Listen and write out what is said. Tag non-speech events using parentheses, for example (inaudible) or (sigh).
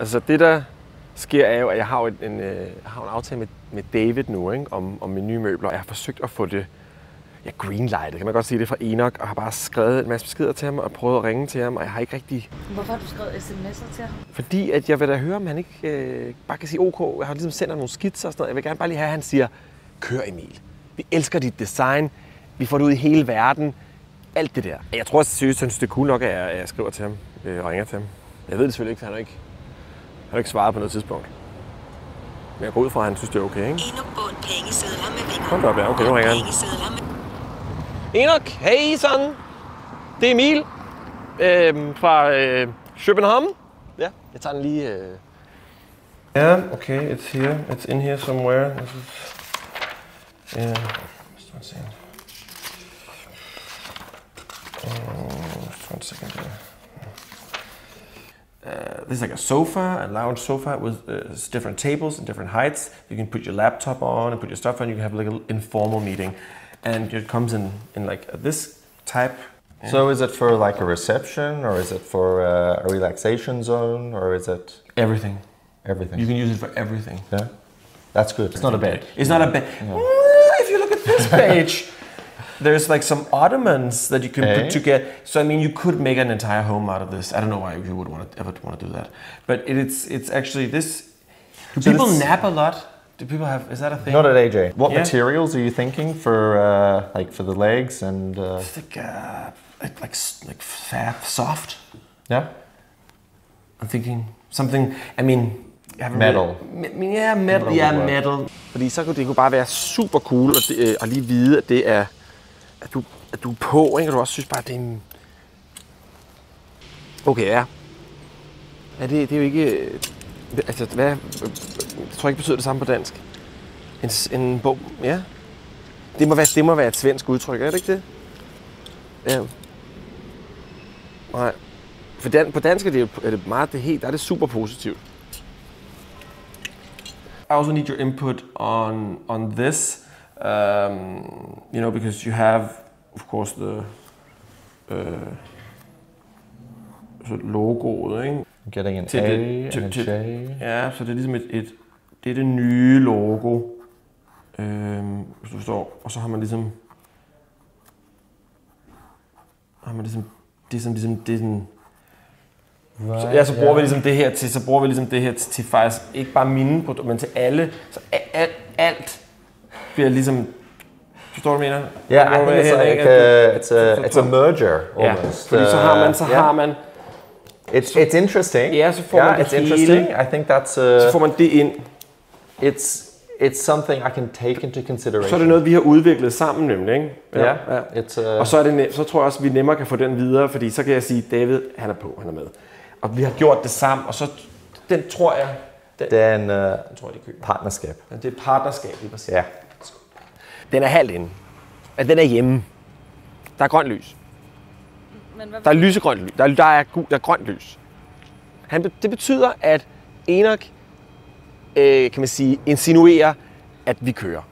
Altså det der sker er jo, at jeg har jo en, øh, har en aftale med, med David nu ikke? Om, om mine nye møbler, og jeg har forsøgt at få det ja, greenlightet, kan man godt sige det, fra Enoch, og har bare skrevet en masse beskeder til ham, og prøvet at ringe til ham, og jeg har ikke rigtig... Hvorfor har du skrevet sms'er til ham? Fordi at jeg vil da høre, om han ikke øh, bare kan sige OK. Jeg har ligesom sendt ham nogle skitser og sådan noget. Jeg vil gerne bare lige have, at han siger, kør Emil. Vi elsker dit design. Vi får det ud i hele verden. Alt det der. Jeg tror seriøst, han synes, det er cool nok, at jeg, at jeg skriver til ham øh, og ringer til ham. Jeg ved det selvfølgelig ikke, for han har ikke, har ikke svaret på noget tidspunkt. Men jeg går ud fra, at han synes, det er okay, ikke? Hold da op, ja. Okay, nu ringer han. Enoch, hey son. Det er Emil øh, fra øh, København. Ja, jeg tager den lige... Øh. Ja, yeah, okay, it's here. It's in here somewhere. This is... Yeah, just one second. Oh, just one second here. This is like a sofa, a lounge sofa with uh, different tables and different heights. You can put your laptop on and put your stuff on. You can have like an informal meeting, and it comes in in like this type. So is it for like a reception, or is it for uh, a relaxation zone, or is it Everything. everything? You can use it for everything. yeah, that's good. It's not a bed. It's not a bed. If you look at this (laughs) page, there's like some ottomans that you can Okay. put together. So I mean, you could make an entire home out of this. I don't know why you would want to ever want to do that, but it, it's it's actually this. Do So people this- nap a lot? Do people have? Is that a thing? Not at AJ. What Yeah. materials are you thinking for uh, like for the legs and uh, It's like uh, like like like fab, soft. yeah? I'm thinking something. I mean. Metal. Really, me- me- yeah, metal. Metal Yeah, metal. Fordi så kunne det kunne bare være super cool at, det, øh, at lige vide, at det er, at du, at du er på, ikke? Og du også synes bare, at det er en... Okay, ja. Ja, det, det er jo ikke... Øh, altså, hvad... Øh, jeg tror ikke, det betyder det samme på dansk. En, en bog... Ja. Det må, være, det må være et svensk udtryk, er det ikke det? Ja. Nej. For dan, på dansk er det, er det meget det helt, der er det super positivt. I also need your input on on this, um, you know, because you have, of course, the uh, så logoet, ikke? Getting an Til A det- til- and a til- J. Ja, så det er ligesom et, et det er det nye logo, øhm, hvis du forstår. Og så har man ligesom, har man ligesom, det er sådan, ligesom, det er sådan, så, ja, så bruger vi ligesom det her til, så bruger vi ligesom det her til, til faktisk ikke bare mine produkter, men til alle. Så a- alt, alt bliver ligesom, forstår du, hvad jeg mener? Yeah, I think it's like uh, it's a så- it's a merger Ja, almost. fordi så har man, så Uh, har man, It's it's interesting. Ja, så får yeah, man det it's interesting. hele. I think that's så uh, får man det ind. it's it's something I can take into consideration. Så er det noget, vi har udviklet sammen nemlig, ikke? Yeah, it's uh, Og så, er det, så tror jeg også, at vi nemmere kan få den videre, fordi så kan jeg sige, David, han er på, han er med. Og vi har gjort det sammen, og så den tror jeg, den, then uh, den tror jeg, de køber. partnership. Det er et partnerskab, lige præcis. Yeah. Den er halvt inde. At den er hjemme. Der er grønt lys. Men hvad Der er lysegrønt lys. Der er, der er, der er grønt lys. Han, det betyder, at Enoch, øh, kan man sige, insinuerer, at vi kører.